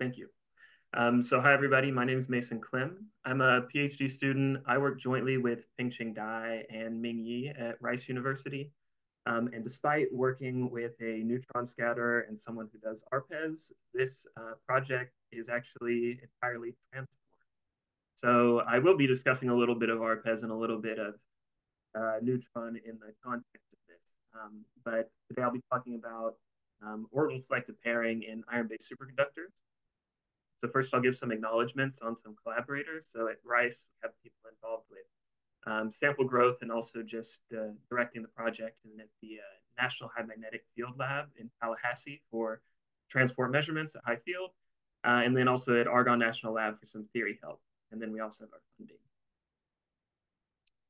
Thank you. Um, so hi, everybody. My name is Mason Klemm. I'm a PhD student. I work jointly with Pengcheng Dai and Ming Yi at Rice University. Um, and despite working with a neutron scatterer and someone who does ARPES, this uh, project is actually entirely transport. So I will be discussing a little bit of ARPES and a little bit of uh, neutron in the context of this. Um, but today I'll be talking about um, orbital selective pairing in iron-based superconductors. So first I'll give some acknowledgements on some collaborators. So at Rice, we have people involved with um, sample growth and also just uh, directing the project and at the uh, National High Magnetic Field Lab in Tallahassee for transport measurements at high field. Uh, and then also at Argonne National Lab for some theory help. And then we also have our funding.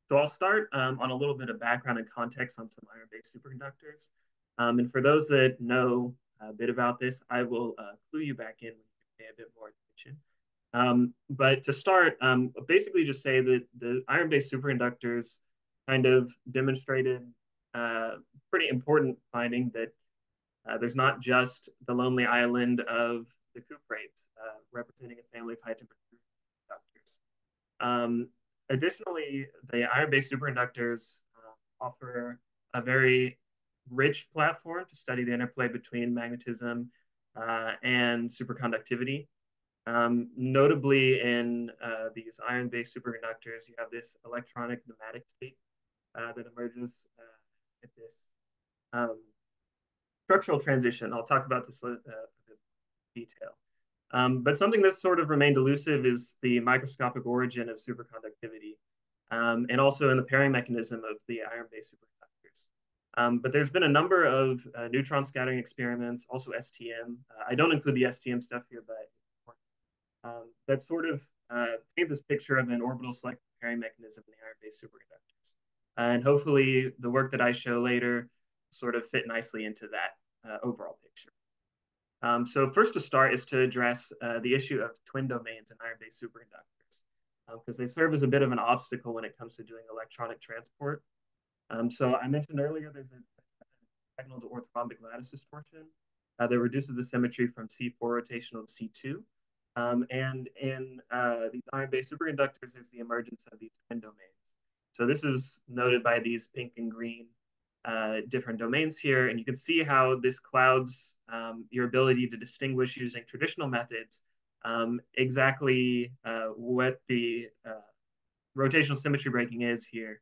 So I'll start um, on a little bit of background and context on some iron-based superconductors. Um, and for those that know a bit about this, I will uh, clue you back in when pay a bit more attention. Um, but to start, um, basically just say that the iron-based superconductors kind of demonstrated a uh, pretty important finding that uh, there's not just the lonely island of the cuprates uh, representing a family of high temperature conductors. Um, additionally, the iron-based superconductors uh, offer a very rich platform to study the interplay between magnetism uh, and superconductivity. Um, notably, in uh, these iron-based superconductors, you have this electronic nematic state uh, that emerges uh, at this um, structural transition. I'll talk about this uh, in detail. Um, but something that's sort of remained elusive is the microscopic origin of superconductivity, um, and also in the pairing mechanism of the iron-based superconductors. Um, but there's been a number of uh, neutron scattering experiments, also STM. Uh, I don't include the STM stuff here, but um, that sort of uh, paint this picture of an orbital selective pairing mechanism in the iron-based superconductors. And hopefully the work that I show later sort of fit nicely into that uh, overall picture. Um, so first to start is to address uh, the issue of twin domains in iron-based superconductors, because um, they serve as a bit of an obstacle when it comes to doing electronic transport. Um, so I mentioned earlier there's a tetragonal to orthorhombic lattice distortion uh, that reduces the symmetry from C4 rotational to C2. Um, and in uh, these iron-based superconductors, there's the emergence of these twin domains. So this is noted by these pink and green uh, different domains here. And you can see how this clouds um, your ability to distinguish using traditional methods um, exactly uh, what the uh, rotational symmetry breaking is here.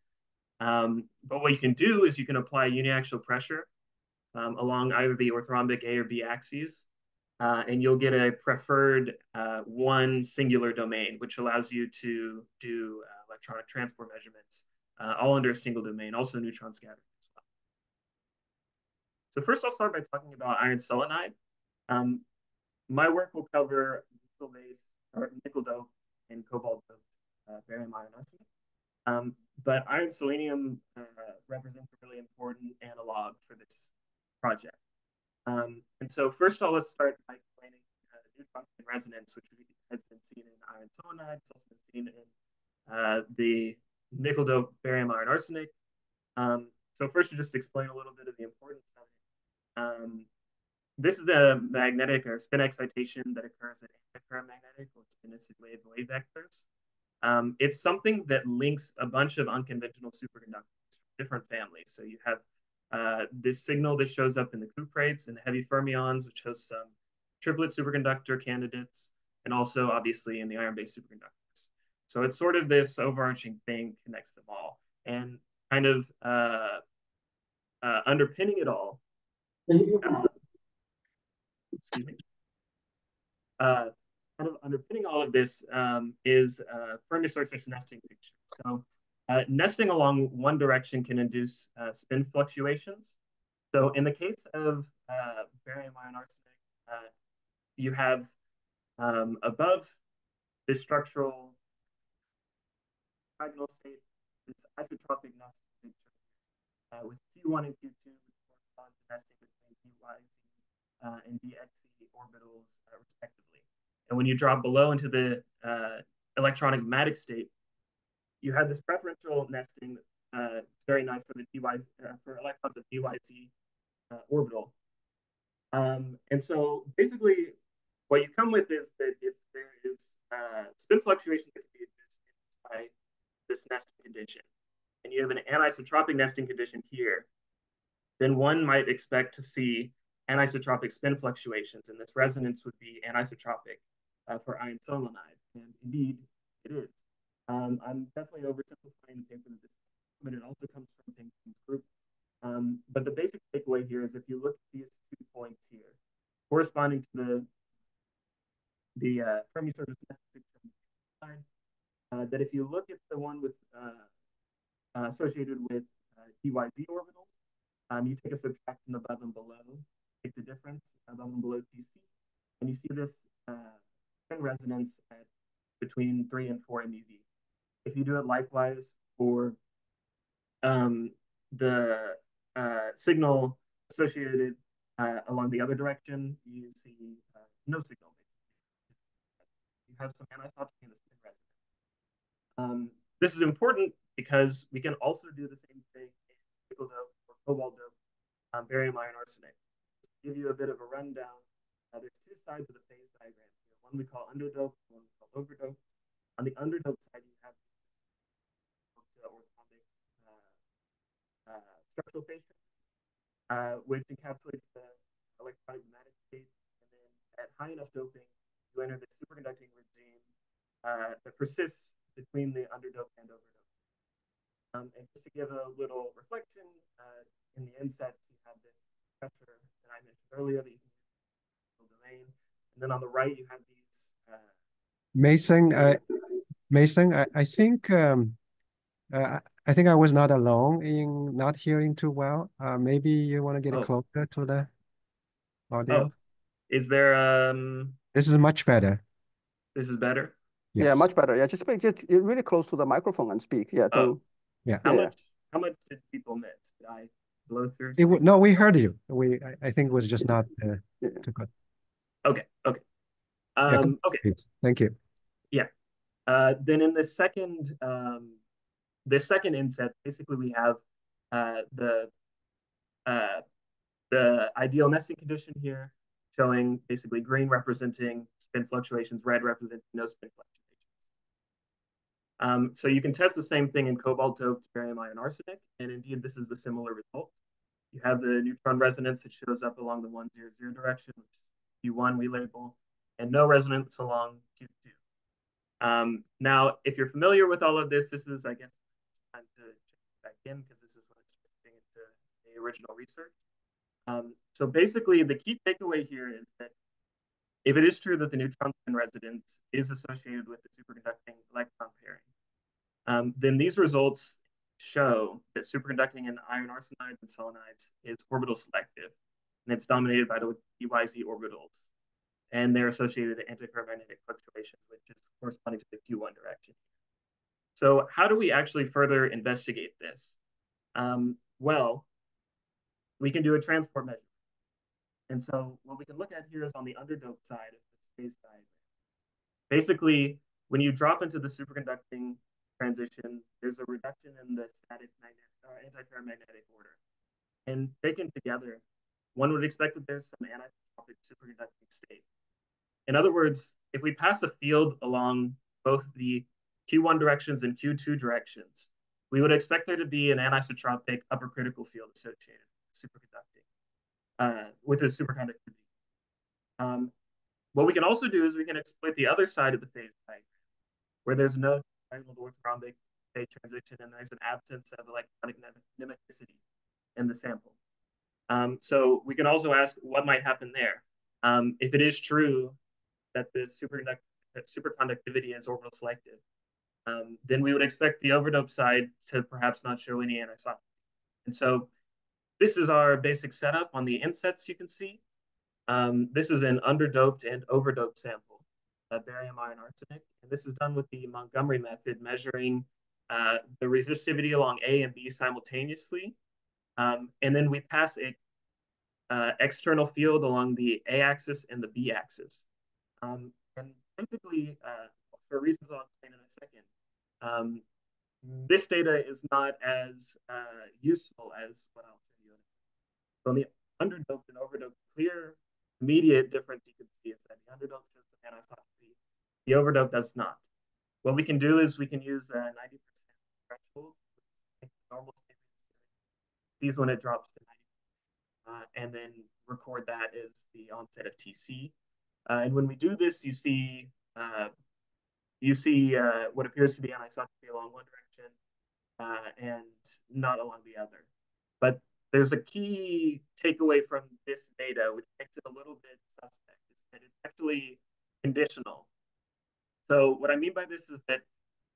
Um, but what you can do is you can apply uniaxial pressure um, along either the orthorhombic A or B axes uh, and you'll get a preferred uh, one singular domain, which allows you to do uh, electronic transport measurements uh, all under a single domain, also neutron scattering as well. So first I'll start by talking about iron selenide. Um, my work will cover nickel or nickel dope and cobalt dope uh, barium iron arsenic. Um, but iron selenium uh, represents a really important analog for this project. Um, and so first all, let's start by explaining uh, neutron resonance, which has been seen in iron selenide. It's also been seen in uh, the nickel dope barium iron arsenic. Um, so first to just explain a little bit of the importance of it. Um, this is the magnetic or spin excitation that occurs at antiferromagnetic or spin density wave wave vectors. Um, it's something that links a bunch of unconventional superconductors from different families. So you have uh, this signal that shows up in the cuprates and the heavy fermions, which hosts some triplet superconductor candidates, and also obviously in the iron-based superconductors. So it's sort of this overarching thing connects them all, and kind of uh, uh, underpinning it all. Uh, excuse me. Uh, kind of underpinning all of this um, is Fermi surface nesting picture. So uh, nesting along one direction can induce uh, spin fluctuations. So in the case of uh, barium iron arsenic, uh, you have um, above this structural tetragonal state, this isotropic nesting uh, with Q1 and Q2 correspond to nesting between DYZ uh, and DXZ orbitals respectively. And when you drop below into the electronic nematic state, you have this preferential nesting. Uh, very nice for the dy uh, for electrons of DYZ uh, orbital. Um, and so basically, what you come with is that if there is uh, spin fluctuation that can be induced by this nesting condition, and you have an anisotropic nesting condition here, then one might expect to see anisotropic spin fluctuations, and this resonance would be anisotropic uh, for iron selenide. And indeed, it is. Um, I'm definitely oversimplifying the paper but it also comes from Pengcheng's group. Um, but the basic takeaway here is if you look at these two points here, corresponding to the the uh, Fermi surface side, uh, that if you look at the one with uh, uh associated with uh, DYZ orbitals, um, you take a subtraction above and below, take the difference above and below TC, and you see this uh, resonance at between 3 and 4 MeV. If you do it likewise for um, the uh, signal associated uh, along the other direction, you see uh, no signal. You have some anisotropy in the spin resonance. Um, this is important because we can also do the same thing in nickel dope or cobalt dope, um, barium iron arsenate. To give you a bit of a rundown, uh, there's two sides of the phase diagram. One we call underdope, one we call overdope. On the underdope side, you have uh, structural phase uh, which encapsulates the electronic nematic state. And then at high enough doping, you enter the superconducting regime uh, that persists between the underdope and overdope. Um, and just to give a little reflection, uh, in the inset, you have this pressure that I mentioned earlier that you can use domain. And then on the right, you have these. Uh, Mason, uh, Mason, I, I think um, uh, I think I was not alone in not hearing too well. Uh, maybe you want to get oh. closer to the audio. Oh. Is there um This is much better. This is better? Yes. Yeah, much better. Yeah, just speak just really close to the microphone and speak. Yeah. Oh. Yeah. How yeah. much how much did people miss? Did I blow through? It, no, we heard you. We I, I think it was just not uh, yeah. too good. Okay. Okay. Um yeah, okay. Thank you. Yeah. Uh then in the second um the second inset, basically we have uh, the uh, the ideal nesting condition here, showing basically green representing spin fluctuations, red representing no spin fluctuations. Um, so you can test the same thing in cobalt doped barium iron arsenic, and indeed this is the similar result. You have the neutron resonance that shows up along the 100 direction, which Q1 we label, and no resonance along Q2. Um, now, if you're familiar with all of this, this is, I guess, time to check back in because this is when it's into the original research. Um, so basically, the key takeaway here is that if it is true that the neutron spin resonance is associated with the superconducting electron pairing, um, then these results show that superconducting in iron arsenides and selenides is orbital selective, and it's dominated by the DYZ orbitals, and they're associated with antiferromagnetic fluctuations, which is corresponding to the Q1 direction. So how do we actually further investigate this? Um, well, we can do a transport measure. And so what we can look at here is on the underdoped side of the phase diagram. Basically, when you drop into the superconducting transition, there's a reduction in the static magnetic or antiferromagnetic order. And taken together, one would expect that there's some anisotropic superconducting state. In other words, if we pass a field along both the Q1 directions and Q2 directions, we would expect there to be an anisotropic upper critical field associated with superconducting, uh, with the superconductivity. Um, what we can also do is we can exploit the other side of the phase diagram, where there's no tetragonal orthorhombic phase transition and there's an absence of electronic nematicity in the sample. Um, so we can also ask what might happen there. Um, if it is true that the superconductivity is orbital selective, um, then we would expect the overdope side to perhaps not show any anisotropy. And so this is our basic setup on the insets you can see. Um, this is an underdoped and overdoped sample of barium iron arsenic. And this is done with the Montgomery method, measuring uh, the resistivity along A and B simultaneously. Um, and then we pass a uh, external field along the A axis and the B axis. Um, and basically, uh, for reasons I'll explain in a second, um, this data is not as uh, useful as what I'll show you. So on the underdoped and overdoped, clear immediate difference you can see is that the underdope shows the anisotropy, the overdope does not. What we can do is we can use a 90% threshold, normal sees when it drops to 90, uh, and then record that as the onset of TC. Uh, and when we do this, you see uh, you see uh, what appears to be anisotropy along one direction uh, and not along the other. But there's a key takeaway from this data, which makes it a little bit suspect, is that it's actually conditional. So what I mean by this is that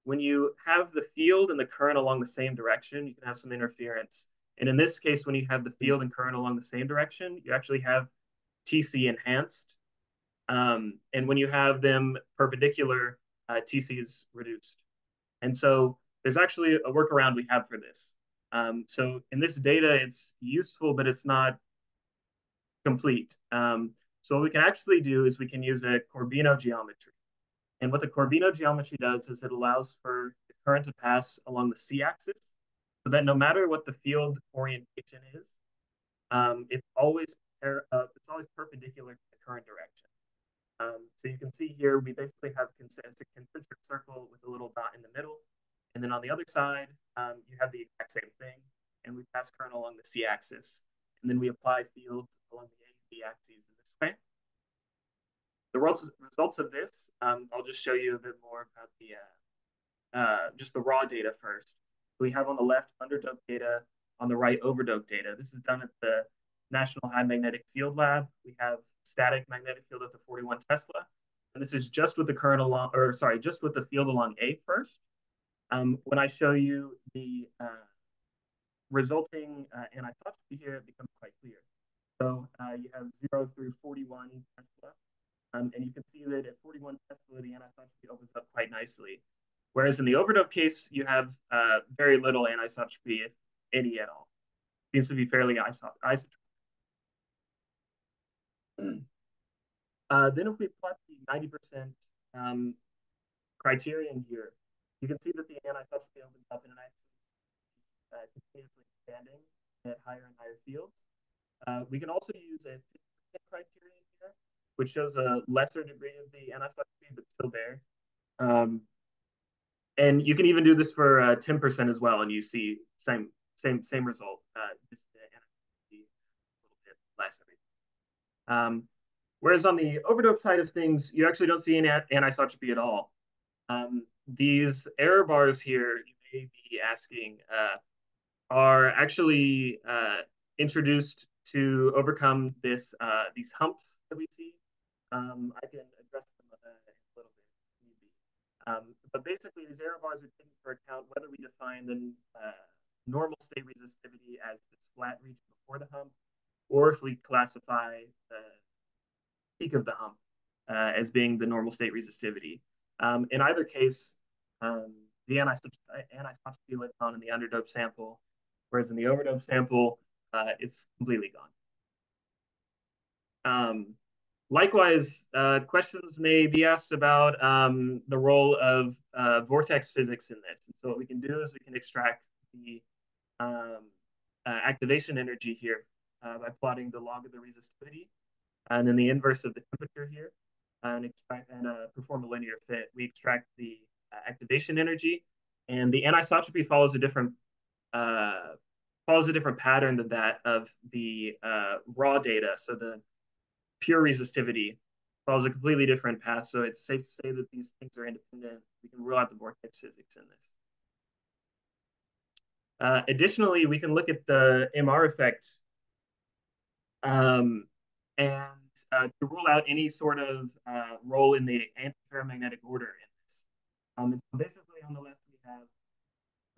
when you have the field and the current along the same direction, you can have some interference. And in this case, when you have the field and current along the same direction, you actually have TC enhanced. Um, and when you have them perpendicular, uh, TC is reduced. And so there's actually a workaround we have for this. Um, so in this data, it's useful, but it's not complete. Um, so what we can actually do is we can use a Corbino geometry. And what the Corbino geometry does is it allows for the current to pass along the c-axis so that no matter what the field orientation is, um, it's always uh, it's always perpendicular to the current direction. Um, so you can see here, we basically have a concentric circle with a little dot in the middle. And then on the other side, um, you have the exact same thing. And we pass current along the c-axis. And then we apply field along the A and B axes in this way. The results of this, um, I'll just show you a bit more about the uh, uh, just the raw data first. We have on the left underdope data, on the right overdope data. This is done at the National High Magnetic Field Lab. We have static magnetic field up to 41 Tesla. And this is just with the current along, or sorry, just with the field along A first. Um, when I show you the uh, resulting uh, anisotropy here, it becomes quite clear. So uh, you have 0 through 41 Tesla. Um, and you can see that at 41 Tesla, the anisotropy opens up quite nicely. Whereas in the overdope case, you have uh, very little anisotropy, if any at all. Seems to be fairly isotropic. Uh, then if we plot the 90% um, criterion here, you can see that the anisotropy opens up in an uh, continuously expanding at higher and higher fields. Uh, we can also use a 50% criterion here, which shows a lesser degree of the anisotropy, but still there. Um, and you can even do this for 10% uh, as well, and you see same same same result, uh, just the a little bit less. Um, whereas on the overdope side of things, you actually don't see any anisotropy at all. Um, these error bars here, you may be asking, uh, are actually uh, introduced to overcome this uh, these humps that we see. Um, I can address them uh, a little bit, um, but basically these error bars are taken into account whether we define the uh, normal state resistivity as this flat region before the hump, or if we classify the peak of the hump uh, as being the normal state resistivity. Um, in either case, um, the anisotropy lives on in the underdope sample, whereas in the overdope sample, uh, it's completely gone. Um, likewise, uh, questions may be asked about um, the role of uh, vortex physics in this. And so what we can do is we can extract the um, uh, activation energy here uh, by plotting the log of the resistivity and then the inverse of the temperature here and extract and uh, perform a linear fit. We extract the uh, activation energy, and the anisotropy follows a different uh, follows a different pattern than that of the uh, raw data. So the pure resistivity follows a completely different path. So it's safe to say that these things are independent. We can rule out the vortex physics in this. Uh, additionally, we can look at the MR effect um, and uh, to rule out any sort of uh, role in the antiferromagnetic order in this. Um, and so basically on the left we have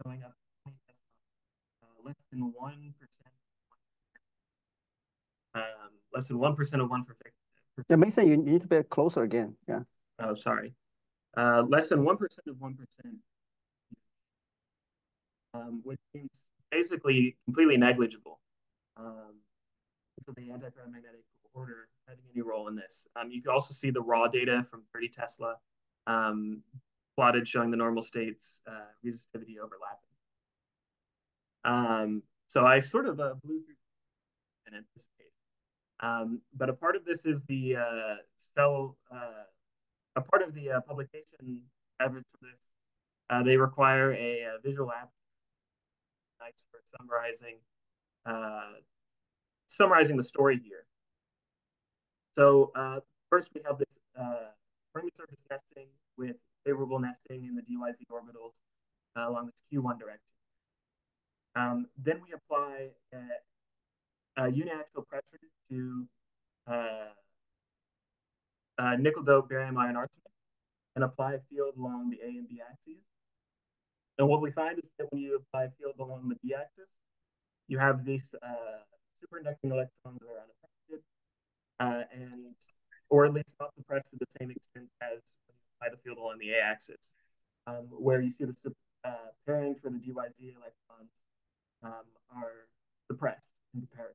going up uh, less than 1%, um, less than 1% of 1%. Yeah, Mason, you need to be closer again. Yeah. Oh, sorry. Uh, less than 1% of 1%, um, which means basically completely negligible. Um, so the antiferromagnetic order having any role in this. Um, you can also see the raw data from 30 Tesla um, plotted showing the normal states uh, resistivity overlapping. Um, so I sort of uh, blew through and anticipated. Um, but a part of this is the uh, cell, uh, a part of the uh, publication evidence for this. Uh, they require a, a visual app nice for summarizing uh, summarizing the story here. So uh, first we have this Fermi surface nesting with favorable nesting in the DYZ orbitals along this Q1 direction. Um, then we apply a, a uniaxial pressure to uh, uh, nickel dope barium iron arsenic and apply a field along the A and B axes. And what we find is that when you apply a field along the B axis, you have these uh, superconducting electrons are unaffected, uh, and or at least not suppressed to the same extent as by the field along the A axis, um, where you see the uh, pairing for the DYZ electrons um, are suppressed in comparison.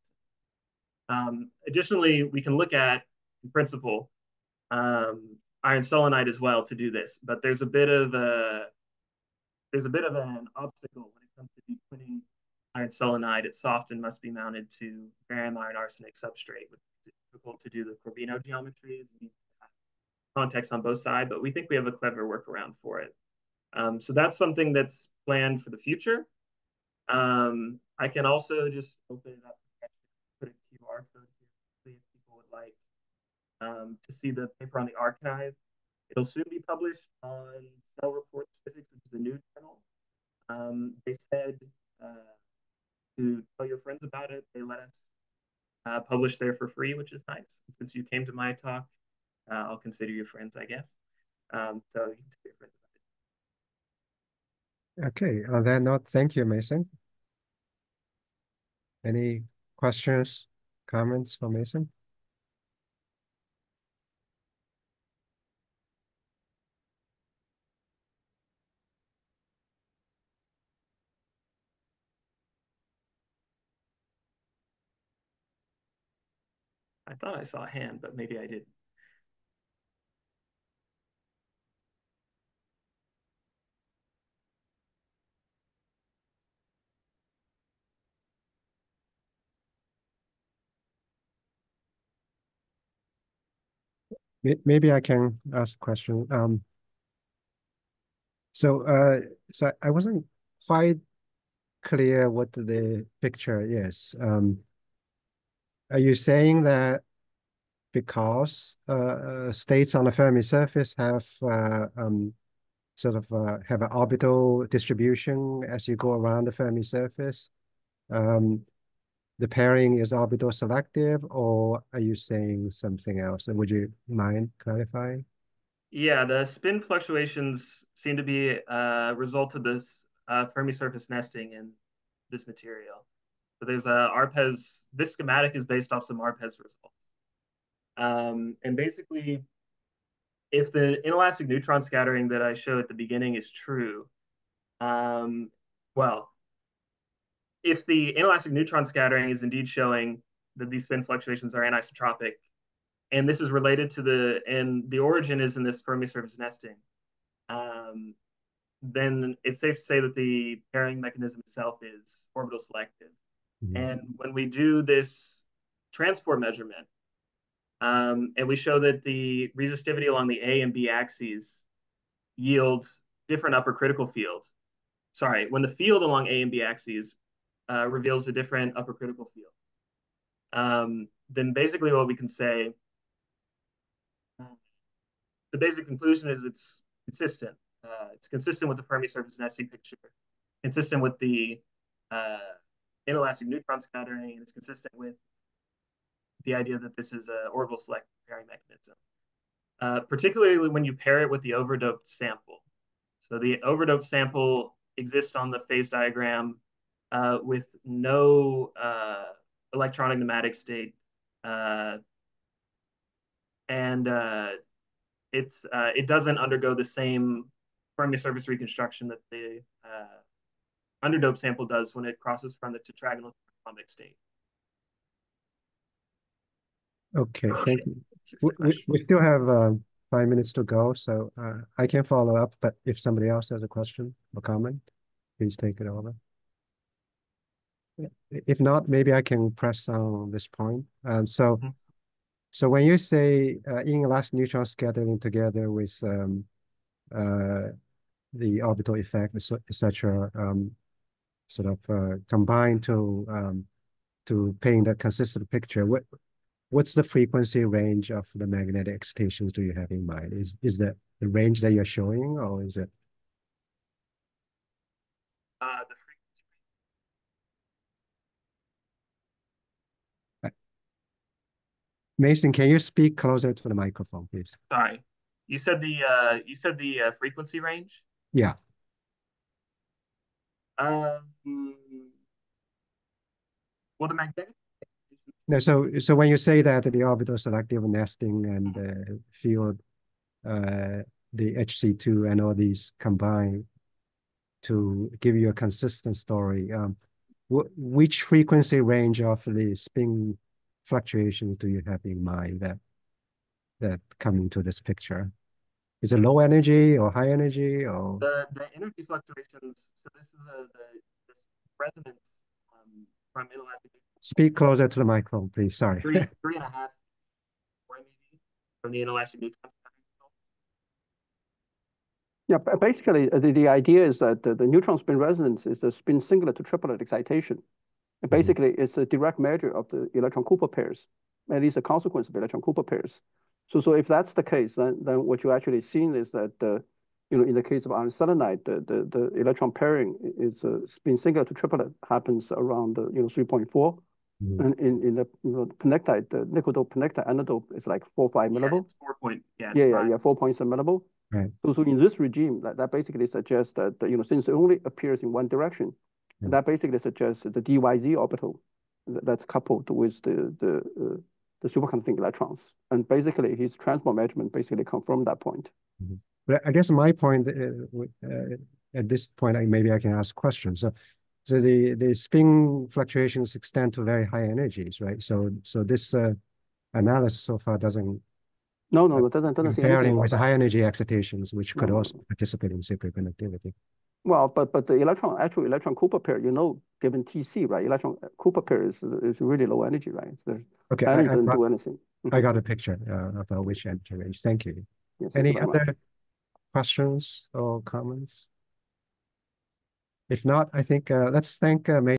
Um, additionally, we can look at, in principle, um, iron selenide as well to do this, but there's a bit of a there's a bit of an obstacle when it comes to detwinning iron selenide. It's soft and must be mounted to barium iron arsenic substrate, which is difficult to do the Corbino geometries. Context on both sides, but we think we have a clever workaround for it. Um, so that's something that's planned for the future. Um, I can also just open it up, put a QR code here, if people would like um, to see the paper on the arXiv. It'll soon be published on Cell Reports Physics, which is a new journal. Um, they said uh, to tell your friends about it. They let us uh, publish there for free, which is nice. Since you came to my talk, uh, I'll consider you friends, I guess. Um, so you can tell your friends about it. Okay, on that note, thank you, Mason. Any questions, comments for Mason? I thought I saw a hand, but maybe I didn't. Maybe I can ask a question. Um, so, uh, so I wasn't quite clear what the picture is. Um, are you saying that because uh, uh states on the Fermi surface have uh, um, sort of uh, have an orbital distribution as you go around the Fermi surface, um, the pairing is orbital selective, or are you saying something else? And would you mind clarifying? Yeah, the spin fluctuations seem to be a result of this uh, Fermi surface nesting in this material. So there's a ARPES, this schematic is based off some ARPES results. Um, and basically, if the inelastic neutron scattering that I showed at the beginning is true, um, well, if the inelastic neutron scattering is indeed showing that these spin fluctuations are anisotropic, and this is related to the and the origin is in this Fermi surface nesting, um, then it's safe to say that the pairing mechanism itself is orbital selective. Mm-hmm. And when we do this transport measurement, um, and we show that the resistivity along the A and B axes yield different upper critical fields. Sorry, when the field along A and B axes uh, reveals a different upper critical field. Um, then basically what we can say, the basic conclusion is it's consistent. Uh, it's consistent with the Fermi surface nesting picture, consistent with the uh, inelastic neutron scattering, and it's consistent with the idea that this is an orbital select pairing mechanism. Uh, particularly when you pair it with the overdoped sample. So the overdoped sample exists on the phase diagram uh, with no uh, electronic nematic state. Uh, and uh, it's uh, it doesn't undergo the same Fermi surface reconstruction that the underdoped sample does when it crosses from the tetragonal atomic state. Okay, thank you. We, we still have uh, five minutes to go, so uh, I can follow up, but if somebody else has a question or comment, please take it over. if not, maybe I can press on this point. Um, so, Mhm. so when you say uh, inelastic neutron scattering together with um, uh, the orbital effect, etc., um, sort of uh, combine to um, to paint a consistent picture, what what's the frequency range of the magnetic excitations do you have in mind? Is is that the range that you're showing, or is it? Uh, the frequency. Mason, can you speak closer to the microphone, please? Sorry, you said the uh, you said the uh, frequency range. Yeah. Um. Well, the magnetic. No, so so when you say that the orbital selective nesting and the field, uh, the HC2 and all these combine to give you a consistent story, um, wh which frequency range of the spin fluctuations do you have in mind that that come into this picture? Is it low energy or high energy or the the energy fluctuations? So this is the the this resonance um, from inelastic. Speak closer to the microphone, please. Sorry. Three three and a half from the inelastic neutron. Yeah, basically the, the idea is that the, the neutron spin resonance is a spin singlet to triplet excitation. And Mm-hmm. basically it's a direct measure of the electron Cooper pairs, at least a consequence of electron Cooper pairs. So, so if that's the case, then, then what you're actually seeing is that, uh, you know, in the case of iron selenide, the, the, the electron pairing is a spin singlet to triplet happens around, uh, you know, 3.4. Mhm. And in, in the you know, pnictide, the nickel dope pnictide antidote is like four, five Yeah, millivol. it's four point. Yeah, it's Yeah, yeah, yeah, four points a. Right. So, so in this regime, that, that basically suggests that, you know, since it only appears in one direction, that basically suggests the DYZ orbital that's coupled with the, the, superconducting electrons. And basically his transport measurement basically confirmed that point. But I guess my point, uh, uh, at this point, I, maybe I can ask questions. So, so the, the spin fluctuations extend to very high energies, right? So, so this, uh, analysis so far doesn't No, no, no, doesn't, doesn't say anything with high energy excitations, which could no, also participate in superconductivity. Well, but, but the electron, actual electron Cooper pair, you know, given TC, right? Electron Cooper pair is, is really low energy, right? So Okay, I, I doesn't got, do anything. I got a picture, uh, about which energy range. Thank you. Yes, Any much. other questions or comments? If not, I think, uh, let's thank, uh, May